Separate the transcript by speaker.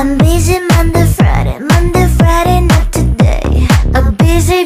Speaker 1: I'm busy Monday, Friday, Monday, Friday, not today. I'm busy